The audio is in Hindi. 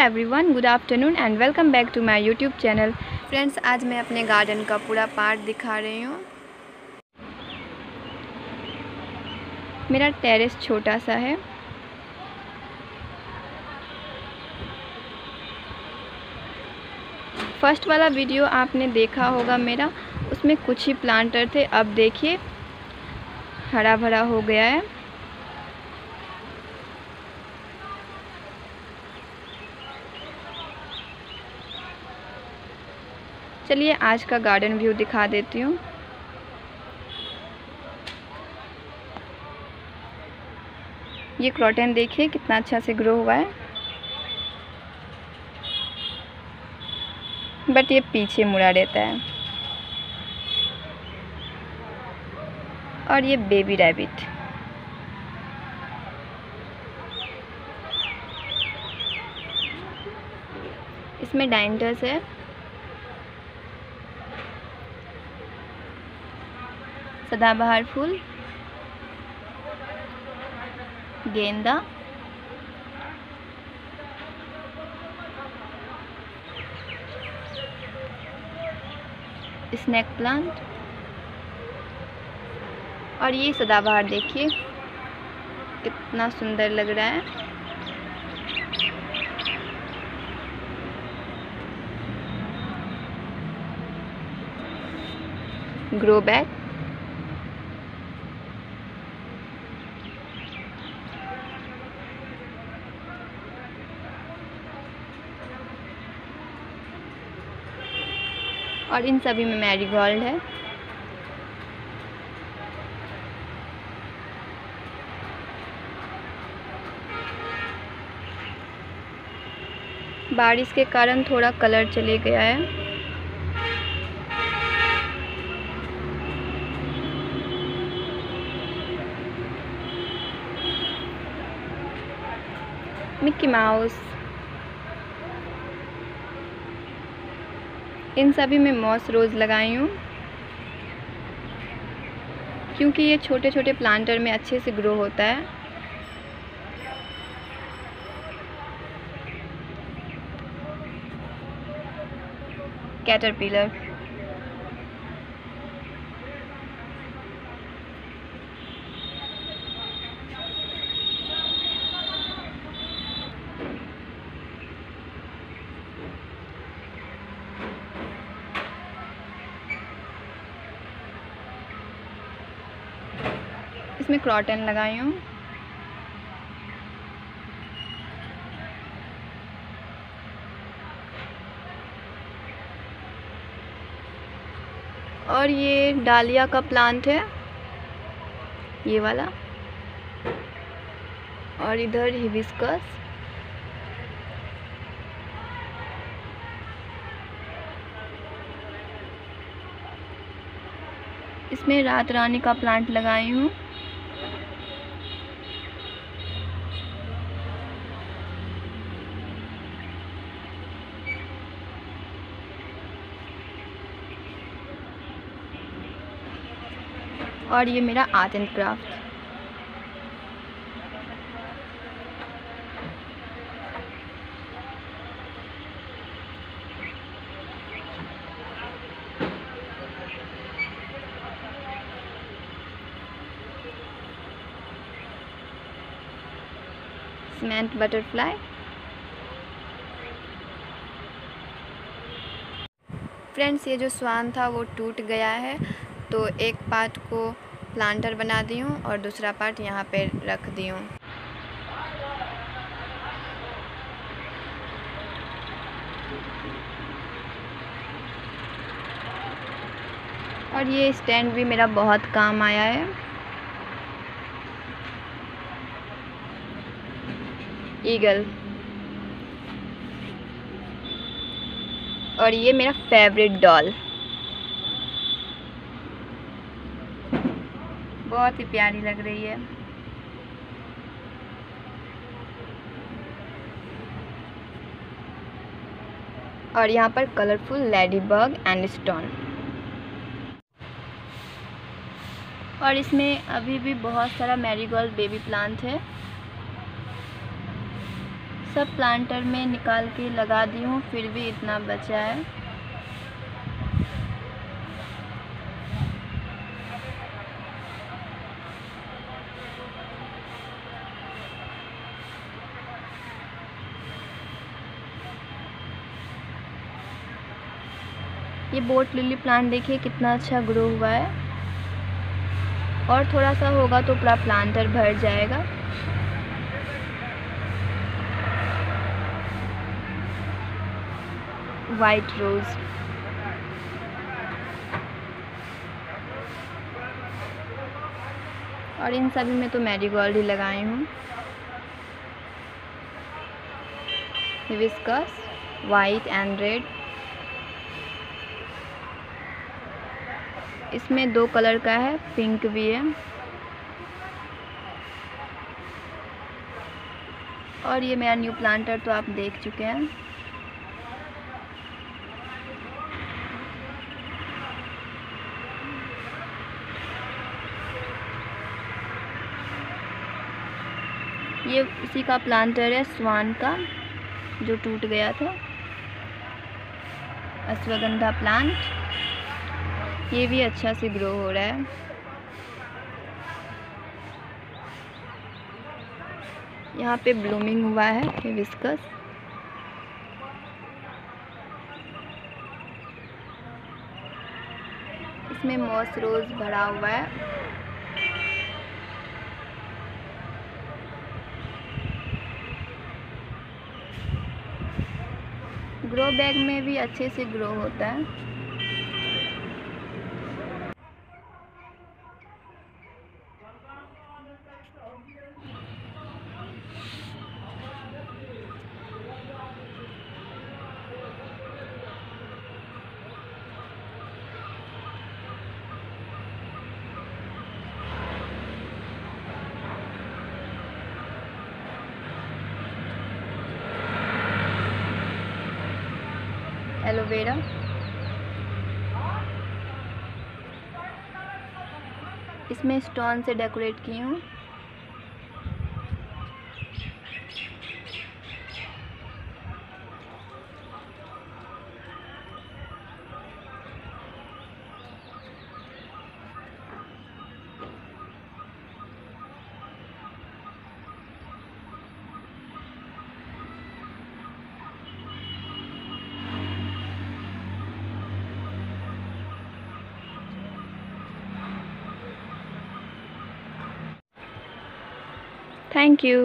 Everyone good afternoon and welcome back to my YouTube channel friends आज मैं अपने गार्डन का पूरा पार्ट दिखा रही हूँ। मेरा टेरेस छोटा सा है। फ़र्स्ट वाला वीडियो आपने देखा होगा मेरा, उसमें कुछ ही प्लांटर थे। अब देखिए, हरा भरा हो गया है। चलिए आज का गार्डन व्यू दिखा देती हूँ। ये क्रॉटन देखिए, कितना अच्छा से ग्रो हुआ है। बट ये पीछे मुड़ा रहता है। और ये बेबी रैबिट इसमें डाइंटस है। सदाबहार फूल, गेंदा स्नैक प्लांट और ये सदाबहार देखिए, कितना सुंदर लग रहा है। ग्रो बैग और इन सभी में मैरी मैरीगोल्ड है। बारिश के कारण थोड़ा कलर चले गया है। Mickey mouse. इन सभी में मॉस रोज़ लगाई हूँ। क्योंकि ये छोटे छोटे प्लांटर में अच्छे से ग्रो होता है। कैटरपिलर। इसमें क्रॉटन लगाई हूँ। और ये डालिया का प्लांट है। ये वाला। और इधर हिबिस्कस इसमें रात रानी का प्लांट लगाई हूँ। और ये मेरा art and craft. Cement butterfly friends ये जो स्वान था, वो टूट गया है तो एक पार्ट को प्लांटर बना दी हूँ और दूसरा पार्ट यहाँ पे रख दी हूँ। और ये स्टैंड भी मेरा बहुत काम आया है। ईगल और ये मेरा फेवरेट डॉल बहुत ही प्यारी लग रही है। और यहाँ पर colourful lady bug and stone और इसमें अभी भी बहुत सारा मैरीगोल्ड बेबी प्लांट है। सब प्लांटर में निकाल के लगा दी हूँ, फिर भी इतना बचा है। ये बोट लिली प्लांट देखिए कितना अच्छा ग्रो हुआ है। और थोड़ा सा होगा तो पूरा प्लांटर भर जाएगा। वाइट रोज़ और इन सभी में तो मैरीगोल्ड ही लगाई हूँ। वाइट एंड रेड इसमें दो कलर का है, पिंक भी है। और ये मेरा न्यू प्लांटर तो आप देख चुके हैं। ये उसी का प्लांटर है, स्वान का, जो टूट गया था। अश्वगंधा प्लांट। ये भी अच्छा से ग्रो हो रहा है। यहाँ पे ब्लूमिंग हुआ है हिबिस्कस इसमें मॉस रोज़ भरा हुआ है। ग्रो बैग में भी अच्छे से ग्रो होता है। एलोवेरा इसमें स्टोन से डेकोरेट की हूँ। Thank you